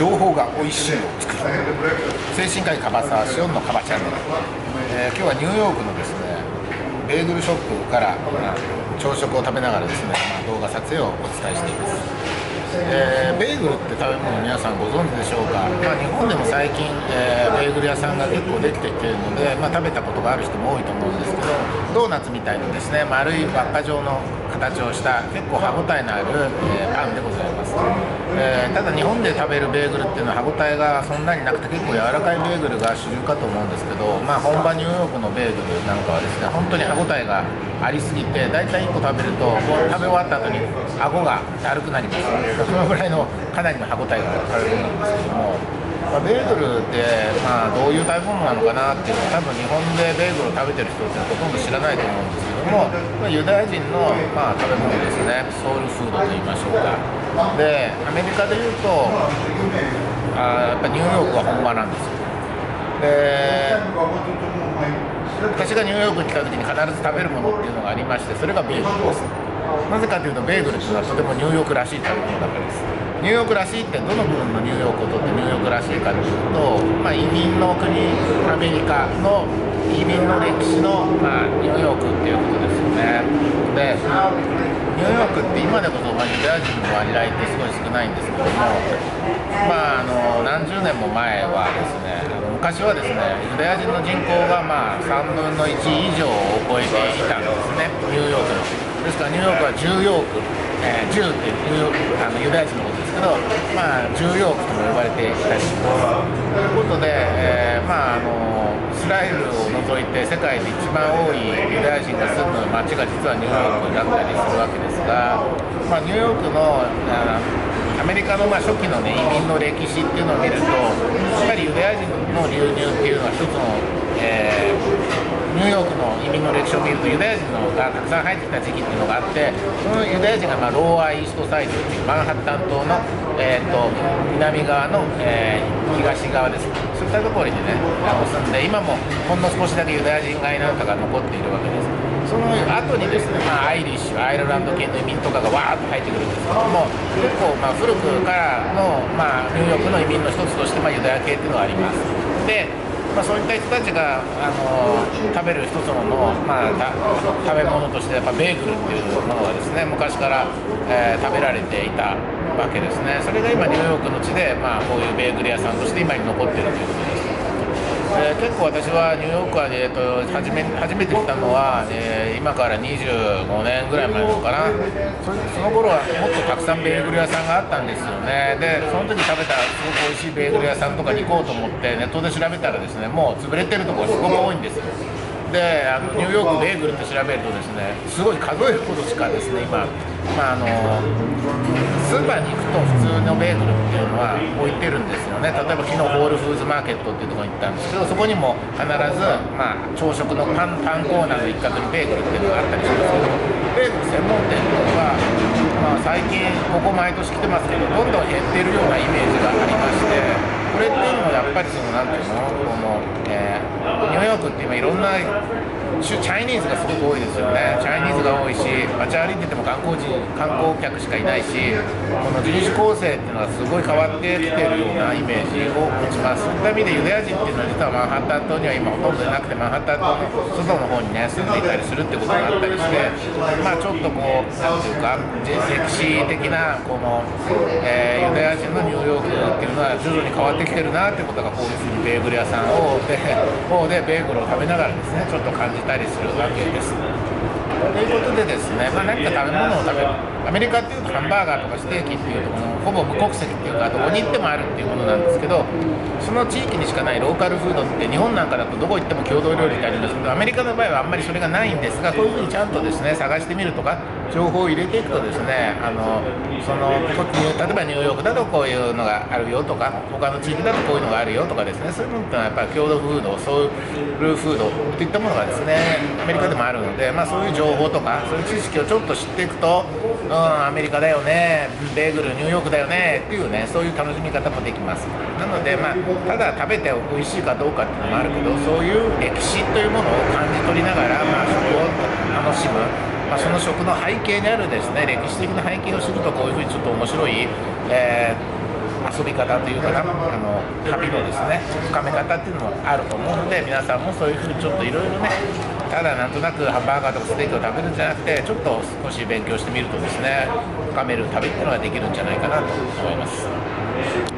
情報が美味しいを作る。精神科医カバサシオンのカバチャンネル、えー、今日はニューヨークのですねベーグルショップから、朝食を食べながらですね、まあ、動画撮影をお伝えしています。えー、ベーグルって食べ物皆さんご存知でしょうか、まあ、日本でも最近、えー、ベーグル屋さんが結構できてきているので、まあ、食べたことがある人も多いと思うんですけどドーナツみたいにですね丸い輪っか状の形をした結構歯ごたえのある、え、パンでございます、えー、ただ日本で食べるベーグルっていうのは歯ごたえがそんなになくて結構柔らかいベーグルが主流かと思うんですけど、まあ、本場ニューヨークのベーグルなんかはですね本当に歯ごたえがありすぎて大体1個食べると食べ終わった後に顎がだるくなります。そのぐらいのかなりの歯ごたえがある。んですけどもまあ、ベーグルって、まあ、どういう食べ物なのかなっていうのは多分日本でベーグルを食べてる人ってほとんど知らないと思うんですけども、まあ、ユダヤ人の、まあ、食べ物ですね。ソウルフードと言いましょうか。でアメリカでいうとあやっぱニューヨークは本場なんですよ。で私がニューヨークに来た時に必ず食べるものっていうのがありましてそれがベーグルです。なぜかというとベーグルっていうのはとてもニューヨークらしい食べ物だからです。ニューヨークらしいってどの部分のニューヨークをとってニューヨークらしいかというと、まあ、移民の国アメリカの移民の歴史の、まあ、ニューヨークっていうことですよね。でニューヨークって今でこそ、ま、ユダヤ人の割合ってすごい少ないんですけども、まあ、あの何十年も前はですね昔はですねユダヤ人の人口がまあ3分の1以上を超えていたんですね。ニューヨークのですからニューヨークは10ヨーク、えー、10っていうあのユダヤ人のことですけど、まあ、重要区とも呼ばれていたりします。ということで、えー、まあ、あのイスラエルを除いて世界で一番多いユダヤ人が住む街が実はニューヨークだったりするわけですが、まあ、ニューヨークのアメリカのまあ初期の、ね、移民の歴史っていうのを見るとやっぱりユダヤ人の流入っていうのは一つの、えーニューヨークの移民の歴史を見るとユダヤ人がたくさん入ってきた時期っていうのがあってそのユダヤ人がまあローアイーストサイドっていうマンハッタン島の、えーと、南側の、えー、東側です。そういったところにね住んで今もほんの少しだけユダヤ人街なんかが残っているわけです。その後にですね、まあ、アイリッシュアイルランド系の移民とかがわーっと入ってくるんですけども結構まあ古くからの、まあ、ニューヨークの移民の一つとして、まあ、ユダヤ系っていうのがあります。でまあ、そういった人たちが、あの食べる一つの、まあ、食べ物としてやっぱベーグルっていうものがですね昔から、えー、食べられていたわけですね。それが今ニューヨークの地で、まあ、こういうベーグル屋さんとして今に残ってるということです。えー、結構私はニューヨークは、えーと、初め初めて来たのは、えー、今から25年ぐらい前のかな。そその頃はもっとたくさんベーグル屋さんがあったんですよね。でその時食べたすごく美味しいベーグル屋さんとかに行こうと思ってネットで調べたらですねもう潰れてるところすごく多いんですよ。であのニューヨークベーグルって調べるとですねすごい数えるほどしかですね今、まあ、あのスーパーに行くと普通のベーグルっていうのは置いてるんですよね。例えば昨日ホールフーズマーケットっていうところに行ったんですけどそこにも必ず、まあ、朝食のパンパンコーナーの一角にベーグルっていうのがあったりするんですけどベーグル専門店は、まあ、最近ここ毎年来てますけどどんどん減ってるようなイメージがありましてこれっていうのっぱりそのなんていうのこの、えー、ニューヨークって今いろんなチャイニーズがすごく多いですよね。チャイニーズが多いし街歩いてても観光人観光客しかいないしこの人種構成っていうのがすごい変わってきてるようなイメージを持ちます。そういった意味でユダヤ人っていうのは実はマンハッタン島には今ほとんどいなくてマンハッタン島の外の方にね住んでいたりするってことがあったりしてまあちょっとこうなんていうか歴史的なこの、えー、ユダヤ人徐々に変わってきてるなってことがこういうふうにベーグル屋さんをで方でベーグルを食べながらですねちょっと感じたりするわけです。ということでですね、まあ、何か食べ物を食べるアメリカっていうとハンバーガーとかステーキっていうとこのほぼ無国籍っていうかどこに行ってもあるっていうものなんですけどその地域にしかないローカルフードって日本なんかだとどこ行っても郷土料理ってありますけどアメリカの場合はあんまりそれがないんですがこういうふうにちゃんとですね探してみるとか情報を入れていくとですねあのその例えばニューヨークだとこういうのがあるよとか他の地域だとこういうのがあるよとかですねそういうのってのはやっぱり郷土フードソウルフードといったものがですねアメリカでもあるので、まあ、そういう情報とかそういう知識をちょっと知っていくと、うん、アメリカだよね。ベーグルニューヨークだよね。っていうねそういう楽しみ方もできます。なので、まあ、ただ食べて美味しいかどうかっていうのもあるけどそういう歴史というものを感じ取りながら、まあ、食を楽しむ。まあ、その食の背景にあるですね歴史的な背景を知るとこういうふうにちょっと面白い、えー、遊び方というかあの旅のですね深め方っていうのもあると思うので皆さんもそういうふうにちょっといろいろねただなんとなくハンバーガーとかステーキを食べるんじゃなくてちょっと少し勉強してみるとですね深める旅っていうのができるんじゃないかなと思います。